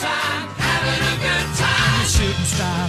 time, having a good time. Shooting star